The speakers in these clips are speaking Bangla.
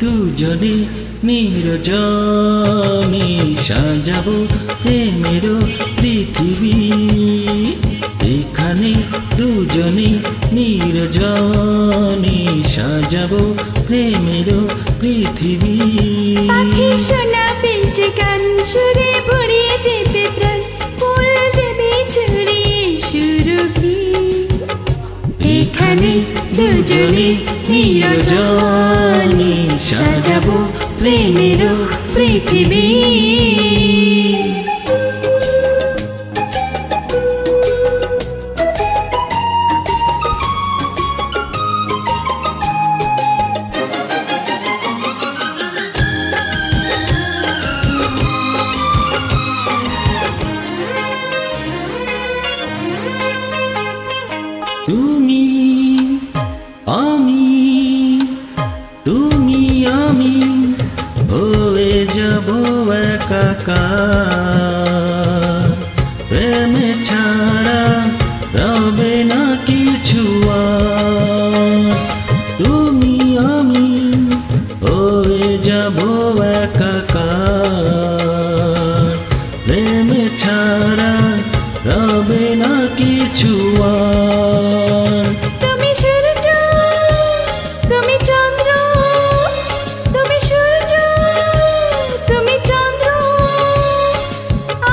দুজনে নিরজনে সাজাবো প্রেমের পৃথিবী এখানে দুজনে নিরজনে সাজাবো প্রেমের পৃথিবী। পাখি সোনা বেঁচে গান সুরে ভরিয়ে দেবে প্রাণ ফুল দেবে ছড়িয়ে সুরভি। এখানে দুজনে নিরজনে সাজাবো প্রেমের পৃথিবী একাকার প্রেমে ছাড়া রবে না কিছু আর। তুমি সূর্য তুমি চন্দ্র তুমি সূর্য তুমি চন্দ্র।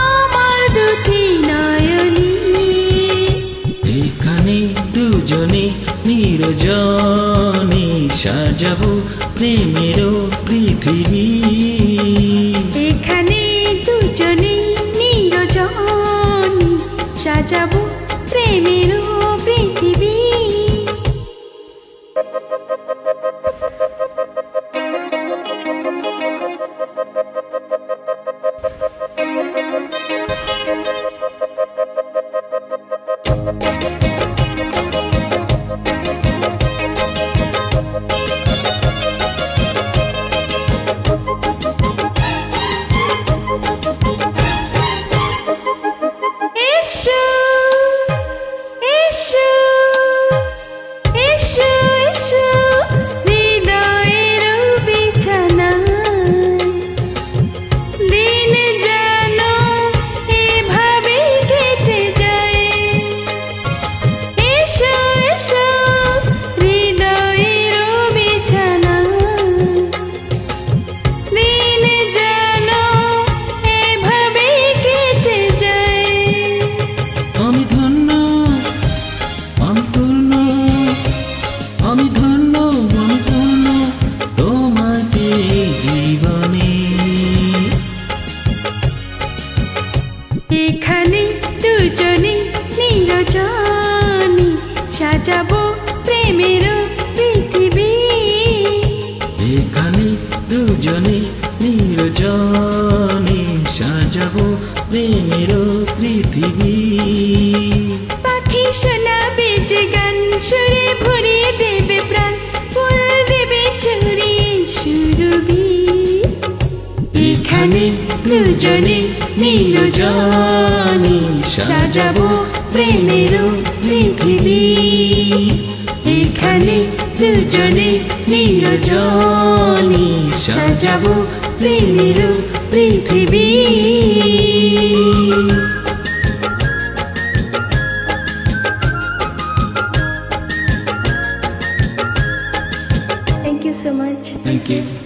আমার দুটি নয়নী। এখানে দুজনে নিরজনে সাজাবো প্রেমের পৃথিবী। সাজাবো প্রেমের পৃথিবী এখানে দুজনে নিরজনে সাজাবো প্রেমের পৃথিবী। এখানে দুজনে নির্জনে সাজাবো প্রেমের পৃথিবী। পাখি সোনা বেজে গান সুরে ভরিয়ে দেবে প্রাণ ফুল দেবে ছড়িয়ে সুরভি। এখানে দুজনে নির্জনে সাজাবো প্রেমের পৃথিবী এখানে দুজনে নির্জনে সাজাবো প্রেমের পৃথিবী thank you so much thank you